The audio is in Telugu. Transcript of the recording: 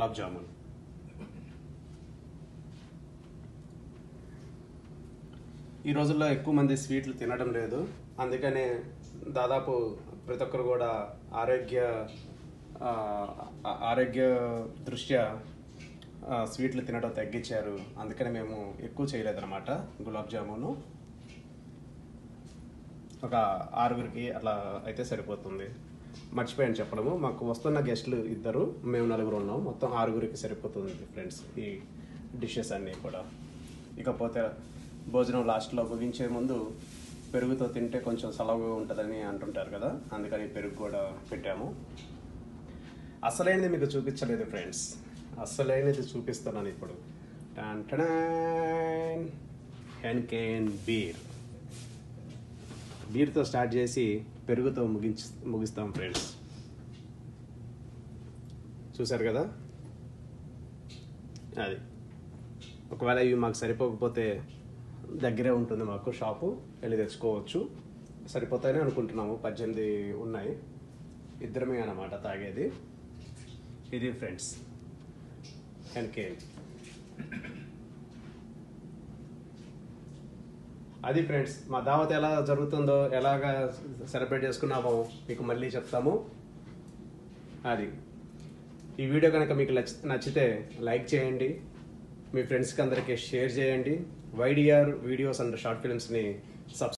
గులాబ్ జామున్ ఈ రోజుల్లో ఎక్కువ మంది స్వీట్లు తినడం లేదు. అందుకనే దాదాపు ప్రతి ఒక్కరు కూడా ఆరోగ్య ఆరోగ్య దృష్ట్యా స్వీట్లు తినడం తగ్గించారు. అందుకని మేము ఎక్కువ చేయలేదన్నమాట గులాబ్ జామును. ఒక ఆరుగురికి అట్లా అయితే సరిపోతుంది. మర్చిపోయాను చెప్పడము. మాకు వస్తున్న గెస్టులు ఇద్దరు మేము నలుగురు ఉన్నాం. మొత్తం ఆరుగురికి సరిపోతుంది ఫ్రెండ్స్ ఈ డిషెస్ అన్నీ కూడా. ఇకపోతే భోజనం లాస్ట్లో ముగించే ముందు పెరుగుతో తింటే కొంచెం సలవుగా ఉంటుందని అంటుంటారు కదా అందుకని పెరుగు కూడా పెట్టాము. అసలైనది మీకు చూపించలేదు ఫ్రెండ్స్ అసలైనది చూపిస్తున్నాను ఇప్పుడు. టాన్ టడాన్. హెన్కేన్ బీర్ బీర్తో స్టార్ట్ చేసి పెరుగుతో ముగించి ముగిస్తాం ఫ్రెండ్స్. చూసారు కదా? అది. ఒకవేళ ఇవి మాకు సరిపోకపోతే దగ్గరే ఉంటుంది మాకు షాపు. వెళ్ళి తెచ్చుకోవచ్చు. సరిపోతాయని అనుకుంటున్నాము. పద్దెనిమిది ఉన్నాయి. ఇద్దరమే అన్నమాట తాగేది. ఇది ఫ్రెండ్స్ ఎన్కేన్ అది ఫ్రెండ్స్ మా దావత్ ఎలా జరుగుతుందో ఎలాగా సెలబ్రేట్ చేసుకున్నామో మీకు మళ్ళీ చెప్తాము. అది. ఈ వీడియో కనుక మీకు నచ్చితే లైక్ చేయండి. మీ ఫ్రెండ్స్కి అందరికీ షేర్ చేయండి. వైడిఆర్ వీడియోస్ అండ్ షార్ట్ ఫిల్మ్స్ని సబ్స్క్రైబ్